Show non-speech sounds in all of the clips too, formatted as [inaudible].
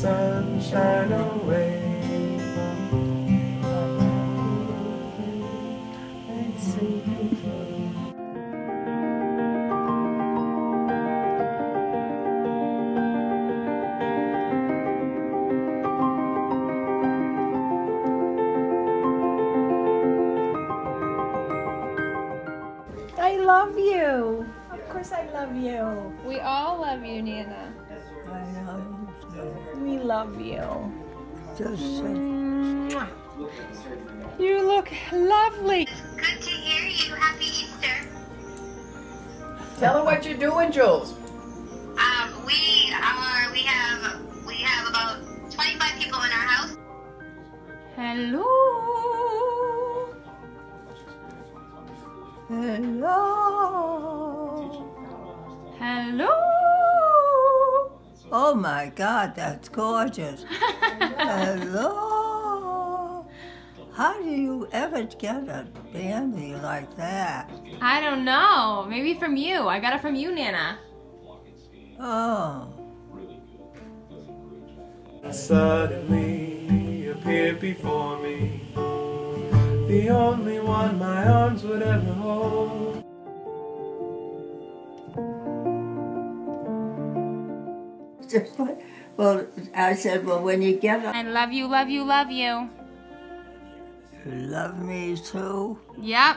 sunshine away. I love you. Of course I love you. We all love you, Nana. I love you. you. Just Mwah. You look lovely. Good to hear you. Happy Easter. Tell her what you're doing, Jules. Um, we are. We have. We have about 25 people in our house. Hello. hello. Hello. Oh my God, that's gorgeous. hello. How do you ever get a dandy like that? I don't know. Maybe from you. I got it from you, Nana. Oh. Suddenly appeared before me. The only one my arms would ever hold. Just what- Well, I said, well, when you get up, I love you, love you, love you. you love me too. Yep.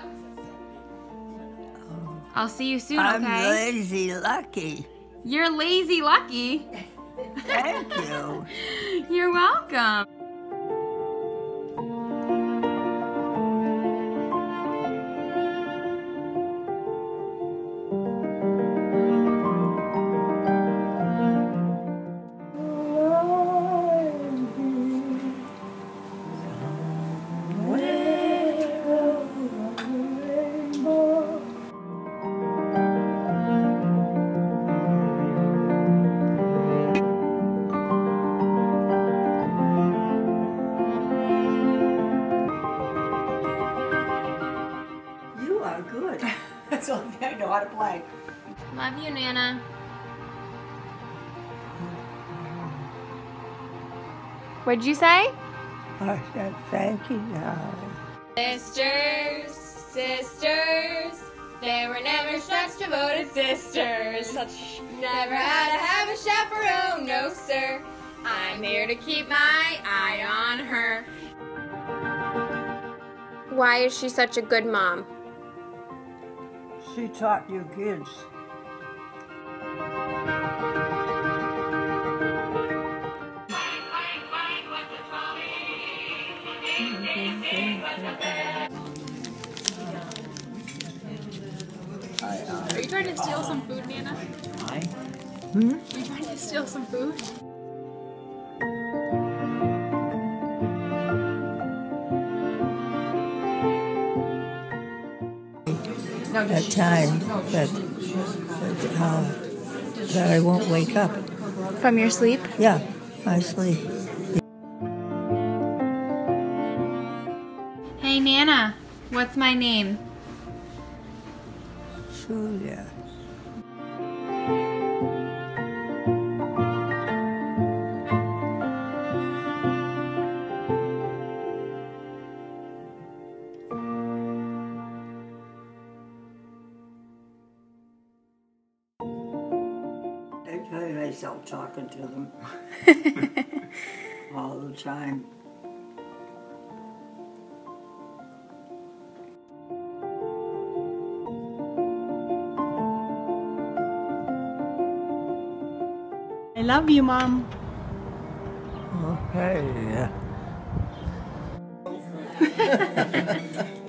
I'll see you soon, I'm okay? lazy lucky. You're lazy lucky. Thank you. [laughs] You're welcome. That's the only thing I know how to play. Love you, Nana. What'd you say? I said, thank you, darling. Sisters, sisters, they were never such devoted sisters. Such never had to have a chaperone, no sir. I'm here to keep my eye on her. Why is she such a good mom? She taught you kids. Are you trying to steal some food, Nana? Hmm? Are you trying to steal some food? That time that, that, uh, that I won't wake up. From your sleep? Yeah, I sleep. Hey, Nana, what's my name? Julia. Talking to them [laughs] all the time. I love you, Mom. Oh, okay. [laughs]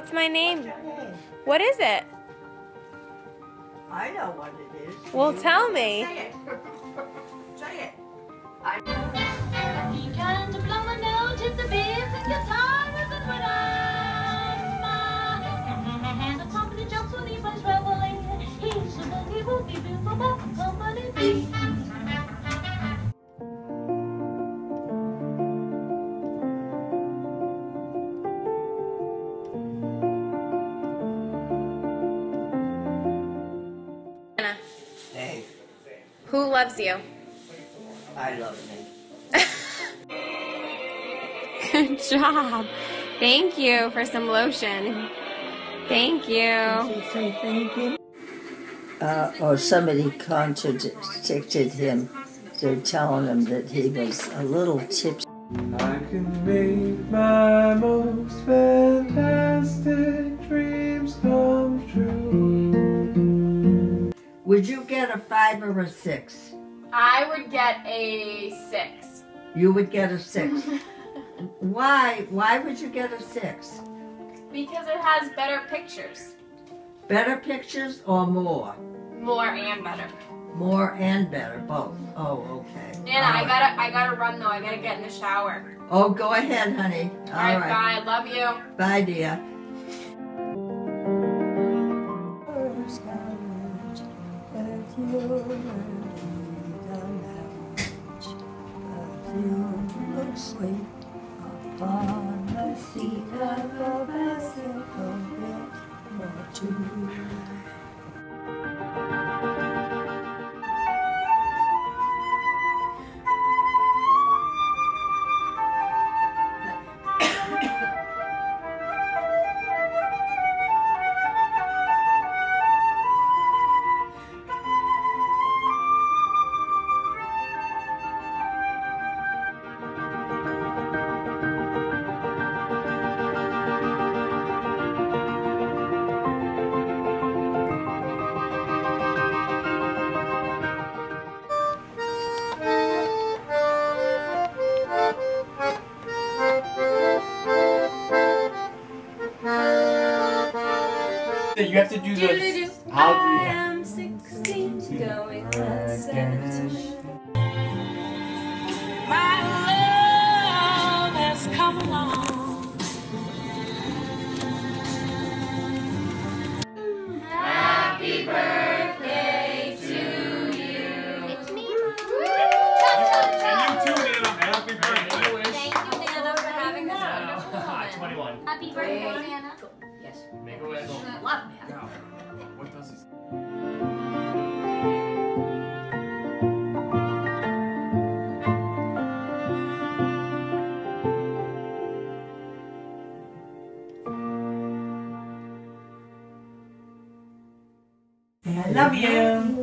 What's my name? What is it? I know what it is. Well, tell me. Loves you? I love me. Good job. Thank you for some lotion. Thank you. Did you say thank you? Uh, or somebody contradicted him. They're telling him that he was a little tipsy. I can make my most fantastic dreams come true. Would you get a five or a six? I would get a six. You would get a six. [laughs] Why? Why would you get a six? Because it has better pictures. Better pictures or more? More and better. More and better, both. Oh, okay. Nana, I gotta I gotta run though. I gotta get in the shower. Oh, go ahead, honey. All Alright, right. bye. Love you. Bye, dear. sweet uh, upon the seat of a bicycle bit or two. You have to do this. How do you? am 16, going on 17. My love has come along. Happy birthday to you. It's me. And you too, Nana. Happy birthday. Thank you, Nana, for having this wonderful moment. 21. Happy birthday, Nana. Yes. Love you.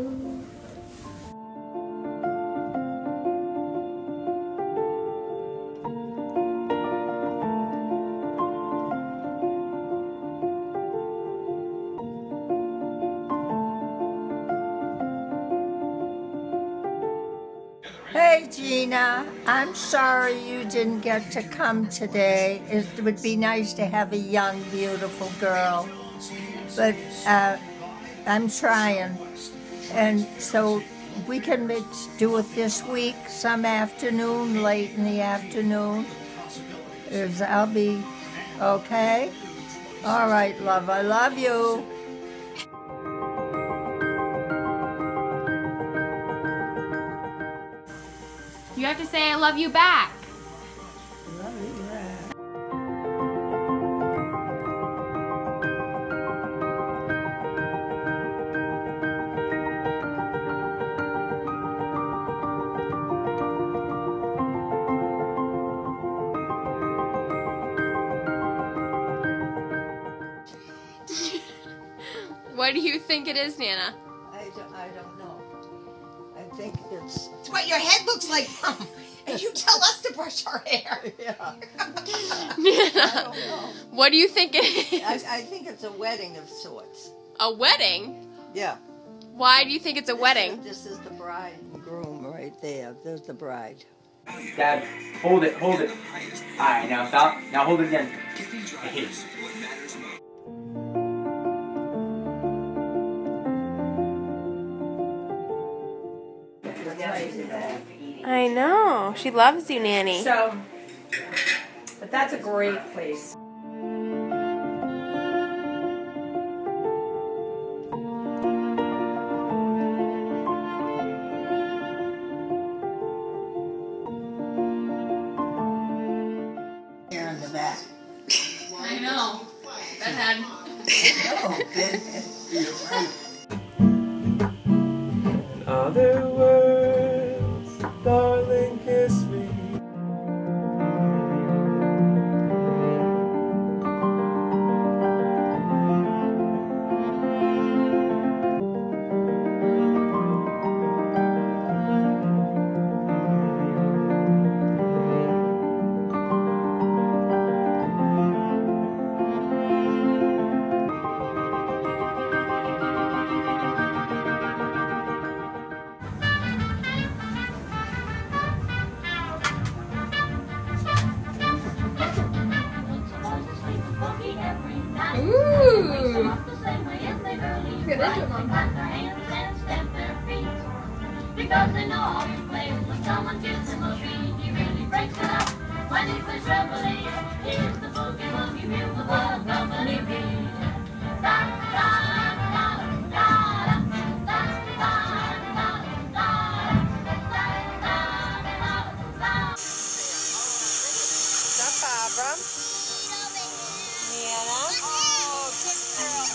Hey, Gina. I'm sorry you didn't get to come today. It would be nice to have a young, beautiful girl. But uh, I'm trying. And so we can do it this week, some afternoon, late in the afternoon. Is I'll be okay? All right, love. I love you. You have to say I love you back. What do you think it is, Nana? I don't, I don't know. I think it's. It's what your head looks like, Mom. And you tell us to brush our hair. [laughs] Yeah. [laughs] I Nana, don't know. what do you think it I. I think it's a wedding of sorts. A wedding? Yeah. Why do you think it's a wedding? This is the bride and groom right there. There's the bride. Dad, hold it, hold it. Alright, now stop. Now hold it again. Hey. She loves you, Nanny. So, but that's a great place. Here in the back. I know. That had. Oh, [laughs] Ooh. Look at this one. Because they know how you play when someone he really breaks it up. When he plays Reveille, the Pokemon, you feel the world company. Da, da. Nana? Oh, good girl.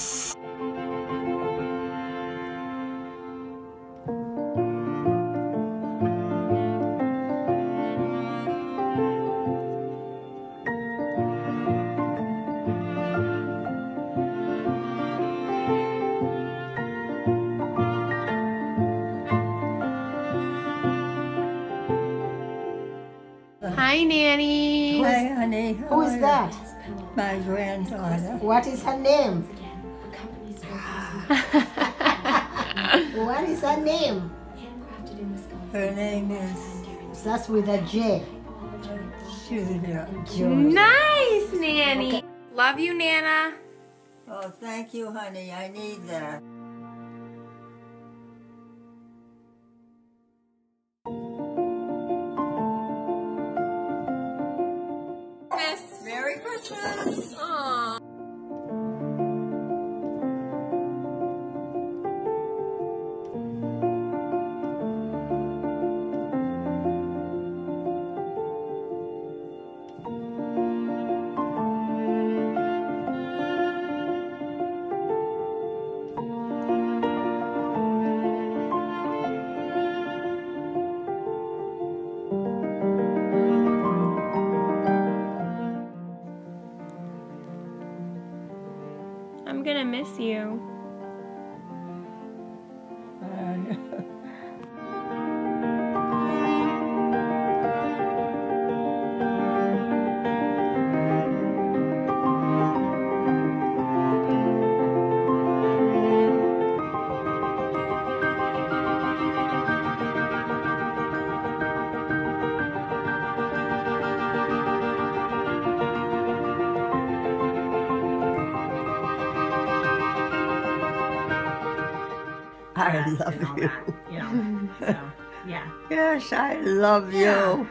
Hi, Nanny. Hi, honey. Who is that? My granddaughter. What is her name? [laughs] what is her name? Her name is That's with a J. Julia. Nice, Nanny. Love you, Nana. Oh, thank you, honey. I need that. Merry Christmas. Miss you. I love you. You know, so, yeah. Yes, I love you.